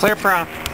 Clear prop.